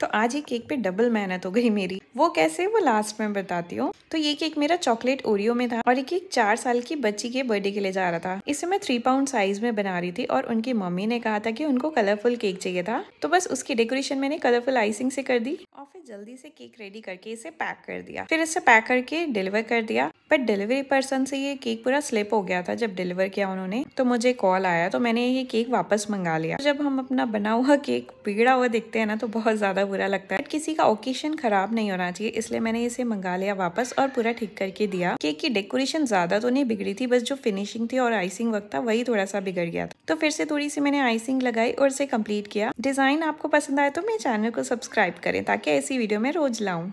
तो आज ये केक पे डबल मेहनत हो गई मेरी। वो कैसे? वो लास्ट में बताती हूँ। तो ये केक मेरा चॉकलेट ओरियो में था और ये केक चार साल की बच्ची के बर्थडे के लिए जा रहा था। इसे मैं थ्री पाउंड साइज़ में बना रही थी और उनकी मम्मी ने कहा था कि उनको कलरफुल केक चाहिए था। तो बस उसकी डेकोरेशन मैंने कलरफुल आइसिंग से कर दी और फिर जल्दी से केक रेडी करके इसे पैक कर दिया। फिर इसे पैक करके डिलीवर कर दिया। बट डिलीवरी पर्सन से ये केक पूरा स्लिप हो गया था जब डिलीवर किया उन्होंने तो मुझे कॉल आया तो मैंने ये केक वापस मंगा लिया। जब हम अपना बना हुआ केक बिगड़ा हुआ देखते हैं ना तो बहुत ज़्यादा बुरा लगता है। बट किसी का ओकेशन खराब नहीं होना चाहिए, इसलिए मैंने इसे मंगा लिया वापस और पूरा ठीक करके दिया। केक की डेकोरेशन ज़्यादा तो नहीं बिगड़ी थी, बस जो फिनिशिंग थी और आइसिंग वक्त था, वही थोड़ा सा बिगड़ गया था। तो फिर से थोड़ी सी मैंने आइसिंग लगाई और इसे कंप्लीट किया। डिज़ाइन आपको पसंद आए तो मेरे चैनल को सब्सक्राइब करें, ताकि ऐसी वीडियो में रोज लाऊं।